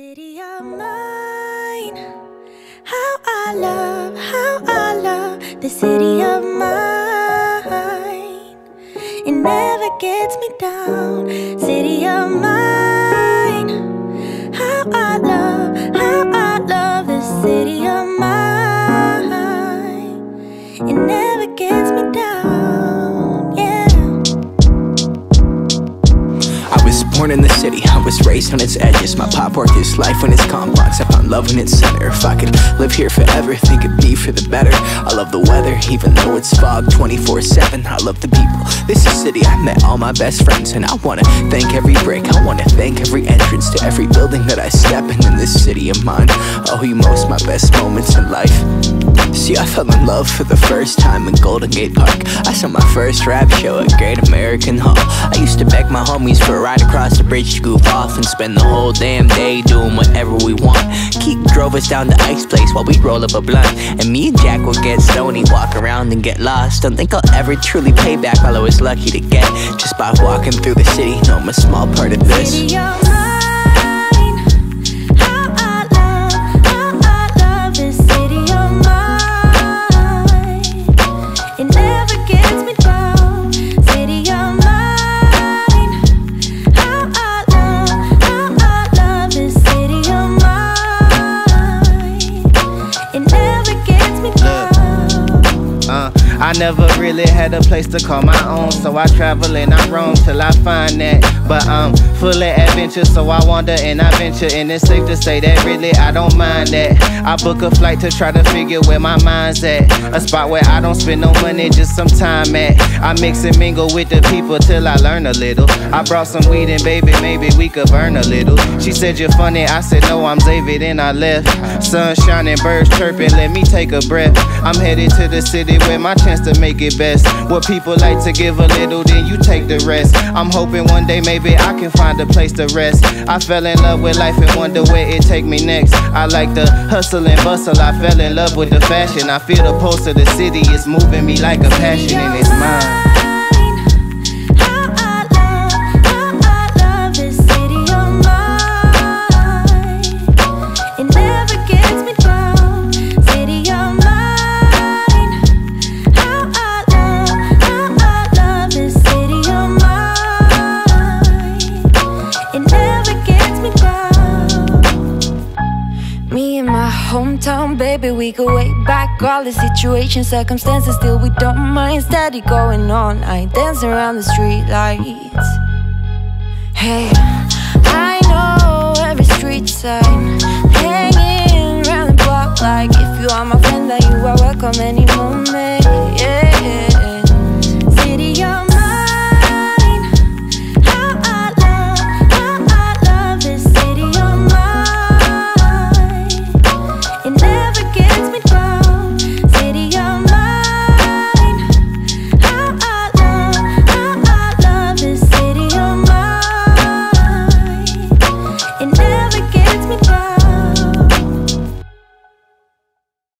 city of mine. How I love, how I love the city of mine. It never gets me down, city of mine. I was born in the city, I was raised on its edges. My pop worked his life when it's complex I found love in its center. If I could live here forever, think it'd be for the better. I love the weather, even though it's fog 24-7 I love the people, this is city I met all my best friends And I wanna thank every brick. I wanna thank every entrance to every building that I step in. In this city of mine Oh, you most my best moments in life See, I fell in love for the first time in Golden Gate Park. I saw my first rap show at Great American Hall. I used to beg my homies for a ride across the bridge to goof off And spend the whole damn day doing whatever we want. Keith drove us down to Ice place while we'd roll up a blunt. And me and Jack would get stony, walk around and get lost. Don't think I'll ever truly pay back all I was lucky to get Just by walking through the city, know I'm a small part of this It gets me down. I never really had a place to call my own, so I travel and I roam till I find that. But I'm full of adventure, so I wander and I venture, and it's safe to say that really I don't mind that. I book a flight to try to figure where my mind's at, a spot where I don't spend no money, just some time at. I mix and mingle with the people till I learn a little. I brought some weed and baby, maybe we could burn a little. She said you're funny, I said no, I'm Xavier, then I left. Sun shining, birds chirping, let me take a breath. I'm headed to the city where my chance to make it best. What people like to give a little, then you take the rest. I'm hoping one day maybe I can find a place to rest. I fell in love with life and wonder where it take me next. I like the hustle and bustle, I fell in love with the fashion. I feel the pulse of the city, it's moving me like a passion and it's mine. Baby, we go way back. All the situations, circumstances, still we don't mind. Steady going on, I dance around the street lights. Hey, I know every street sign, hanging around the block. Like if you are my friend, then you are welcome. And